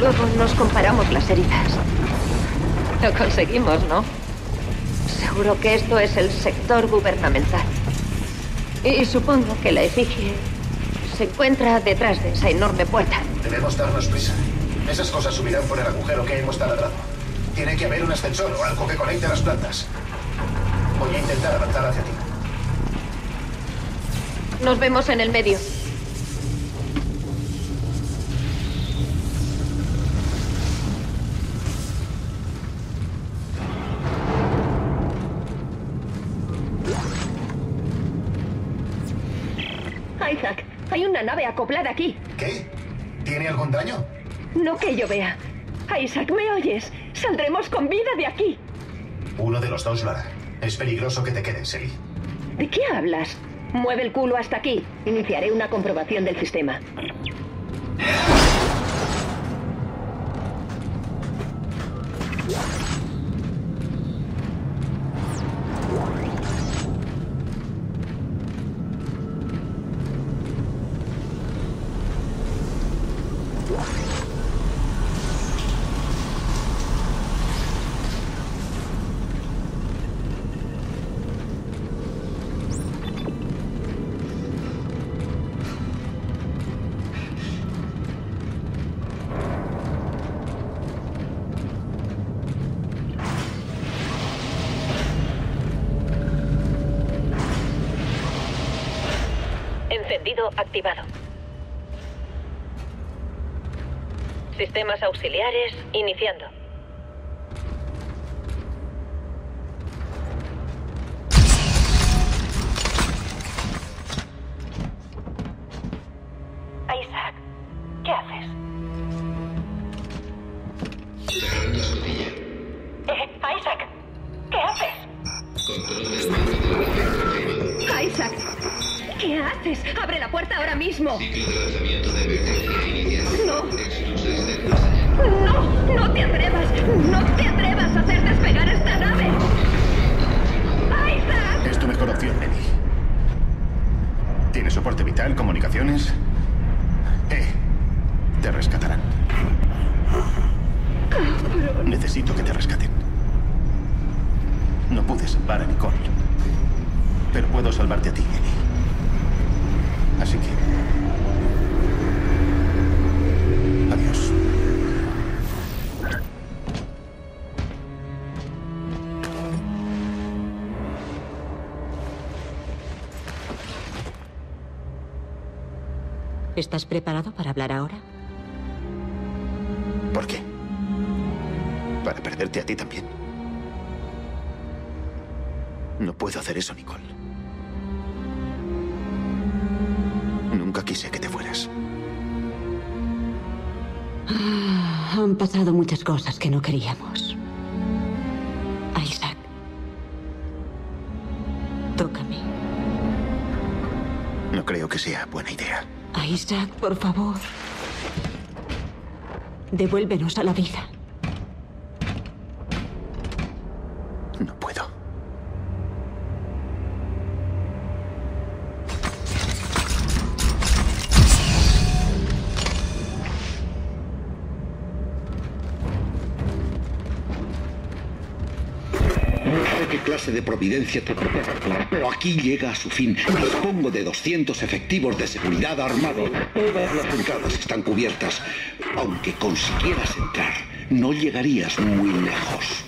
Luego nos comparamos las heridas. Lo conseguimos, ¿no? Seguro que esto es el sector gubernamental. Y supongo que la efigie se encuentra detrás de esa enorme puerta. Debemos darnos prisa. Esas cosas subirán por el agujero que hemos taladrado. Tiene que haber un ascensor o algo que conecte las plantas. Voy a intentar avanzar hacia ti. Nos vemos en el medio. Aquí. ¿Qué? ¿Tiene algún daño? No que yo vea. Isaac, ¿me oyes? Saldremos con vida de aquí. Uno de los dos lo hará. Es peligroso que te quedes, Ellie. ¿De qué hablas? Mueve el culo hasta aquí. Iniciaré una comprobación del sistema. Activado. Sistemas auxiliares iniciando. Isaac, ¿qué haces? Haces? Abre la puerta ahora mismo. No. No, no te atrevas. No te atrevas a hacer despegar esta nave. Isaac. Es tu mejor opción, Ellie. ¿Tienes soporte vital, comunicaciones? Eh, te rescatarán. Necesito que te rescaten. No pude salvar a Nicole. Pero puedo salvarte a ti, Ellie. Así que... Adiós. ¿Estás preparado para hablar ahora? ¿Por qué? Para perderte a ti también. No puedo hacer eso, Nicole. Nunca quise que te fueras. Ah, Han pasado muchas cosas que no queríamos. Isaac. Tócame. No creo que sea buena idea. Isaac, por favor. Devuélvenos a la vida. De providencia pero aquí llega a su fin. Dispongo de 200 efectivos de seguridad armados. Todas las entradas están cubiertas. Aunque consiguieras entrar, no llegarías muy lejos.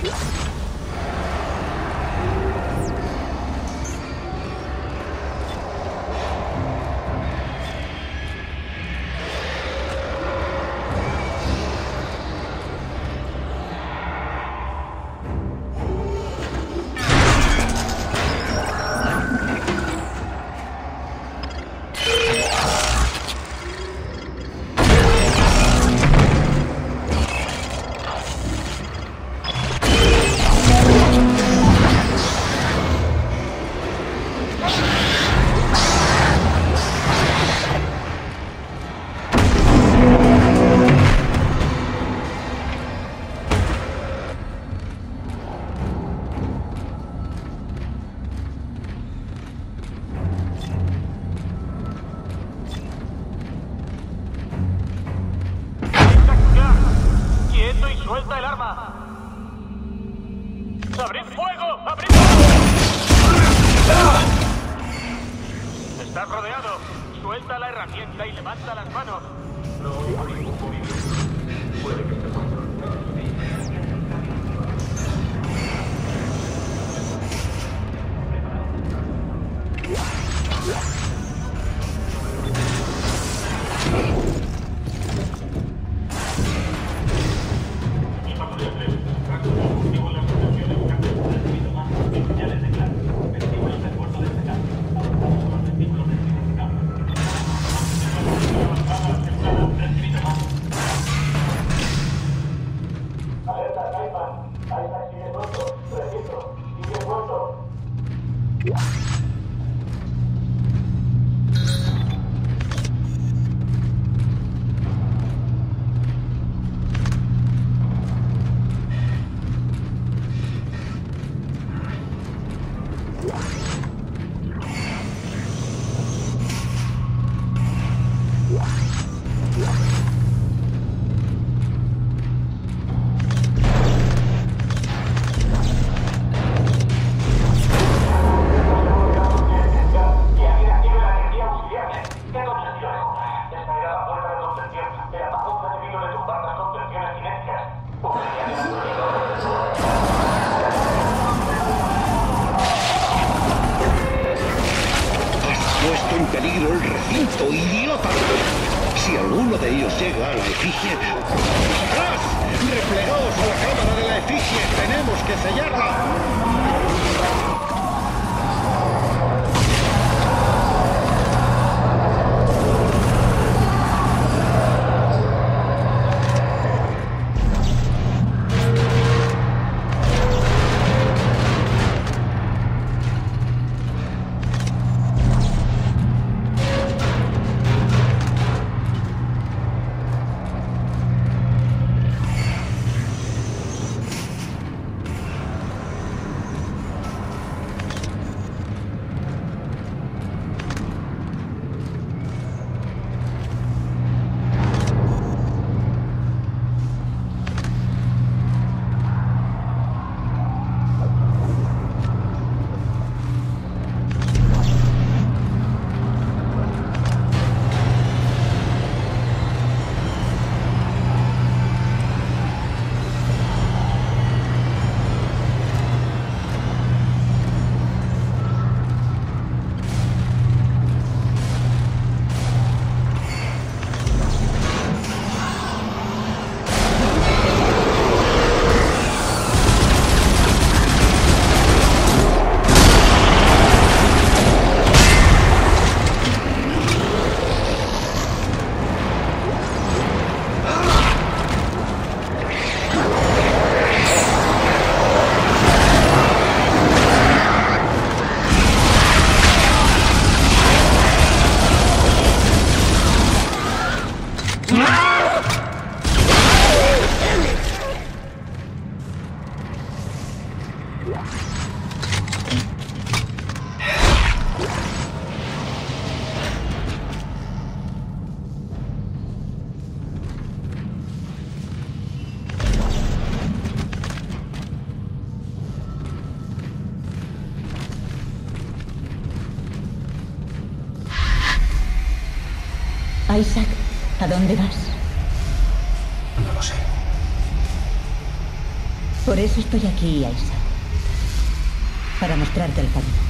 ¡Quieto y Cody. Recinto, idiota. Si alguno de ellos llega a la efigie... ¡Atrás! ¡Replegaos a la cámara de la efigie! ¡Tenemos que sellarla! Isaac, ¿a dónde vas? No lo sé. Por eso estoy aquí, Isaac. Para mostrarte el camino.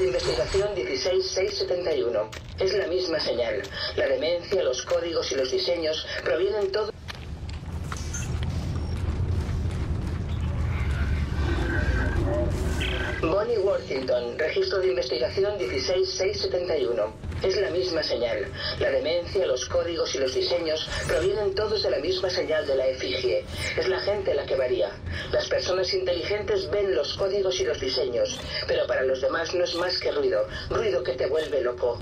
De investigación 16671. Es la misma señal. La demencia, los códigos y los diseños provienen todos. Bonnie Worthington, registro de investigación 16671. Es la misma señal. La demencia, los códigos y los diseños provienen todos de la misma señal de la efigie. Es la gente la que varía. Las personas inteligentes ven los códigos y los diseños, pero para los demás no es más que ruido, ruido que te vuelve loco.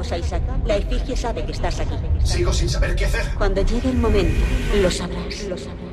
A Isaac. La efigie sabe que estás aquí. Sigo sin saber qué hacer. Cuando llegue el momento, lo sabrás. Lo sabrás.